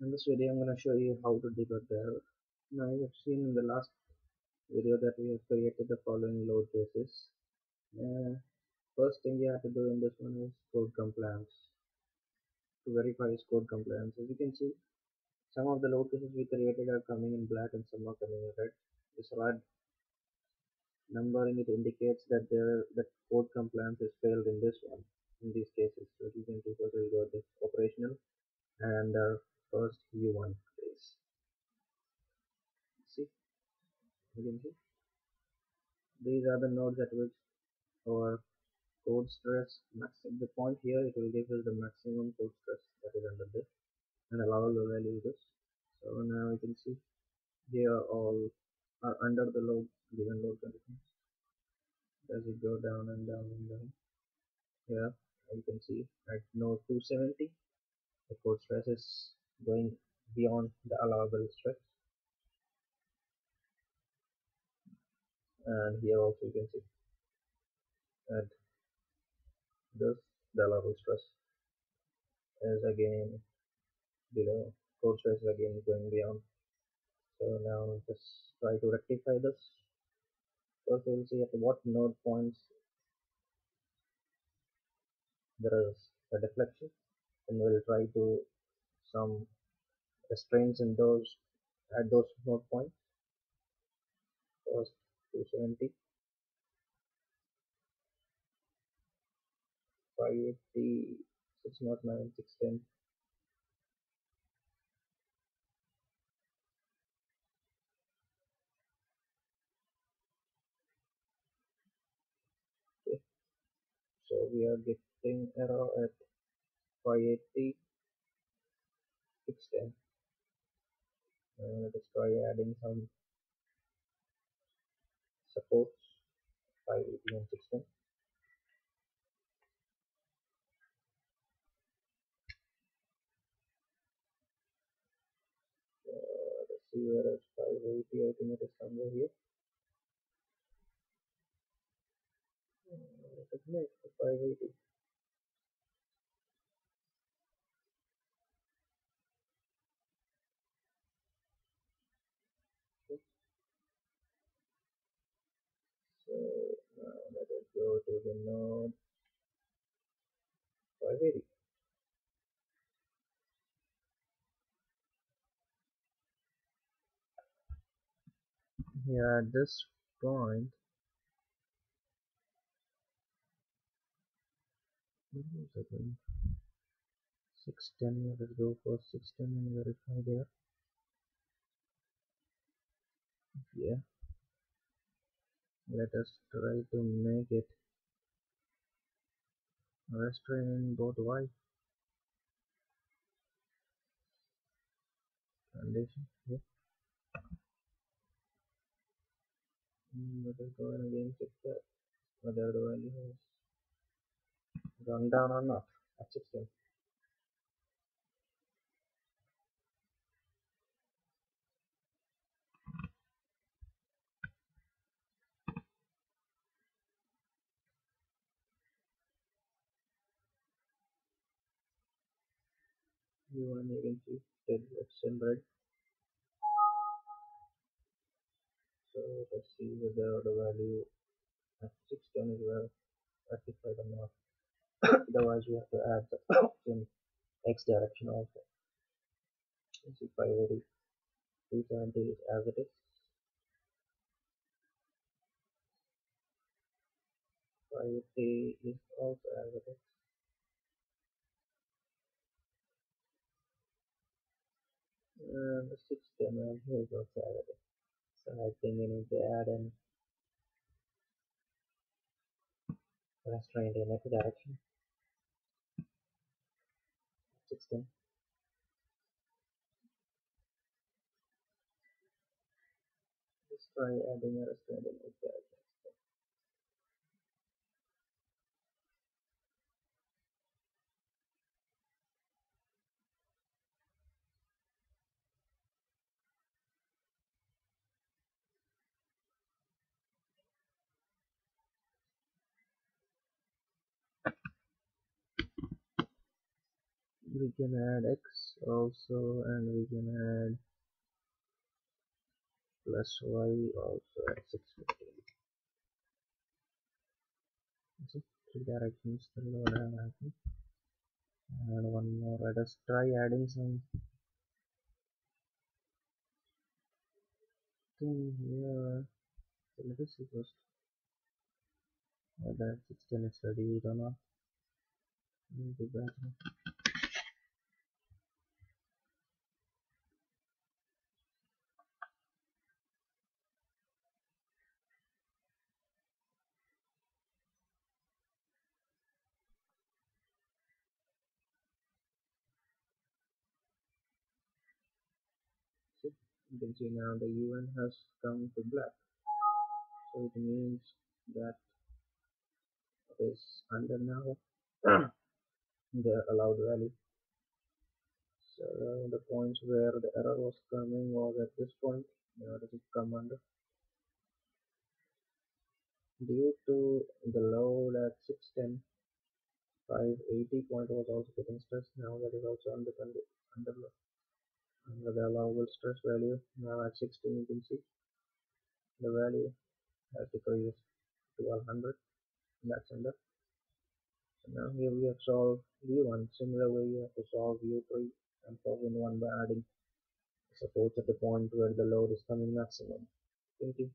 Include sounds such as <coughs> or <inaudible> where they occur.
In this video, I'm going to show you how to debug the error. Now, you have seen in the last video that we have created the following load cases. Uh, first thing you have to do in this one is code compliance. To verify its code compliance, as you can see, some of the load cases we created are coming in black and some are coming in red. This red numbering it indicates that there that code compliance is failed in this one in these cases. So you can see, first we got this operational and our first U1 case. See, you can see these are the nodes at which our code stress maximum the point here it will give us the maximum code stress that is under this and allowable value is this. So now you can see here all are under the load given load conditions. As we go down and down and down here you can see at node 270 the code stress is going beyond the allowable stress and here also you can see at this the allowable stress is again below code stress is again going beyond. So now just try to rectify this. First we will see at what node points there is a deflection and we'll try to some restraints in those at those node points? First 270 580 609 610 okay. So we are getting error at 580 610 and let us try adding some supports 580 and 610 uh, let's see where is 580 I think it is somewhere here uh, us make 580 so now let us go to the node 580 here at this point again 610 let us go for 610 and verify there. Yeah let us try to make it. Restrain both y. Condition yeah. Mm, let us go and again check that whether the value has gone down or not. At 16 you want you can see that it's in red so let's see whether the value at 610 is well rectified or not. <coughs> Otherwise we have to add the in x direction also. Let's see 580 270 is as it is. 580 is also as it is the 610 and here it is so I think we need to add in restraint in x direction 16 let's try adding a restraint in x direction we can add x also and we can add plus y also at 615 so three directions and one more. Let us try adding some thing here. Let us see first whether 16 is ready. Or not you can see now the event has come to black. So it means that it is under now. <clears throat> The allowed value so the points where the error was coming was at this point now it is come under. Due to the load at 610 580 point was also getting stressed. Now that is also under under under the allowable stress value. Now at 16 you can see the value has decreased to 100 that's under so now here we have solved v1 similar way you have to solve u3 and solve in one by adding supports at the point where the load is coming maximum. Thank you